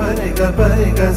gare re ga pa re ga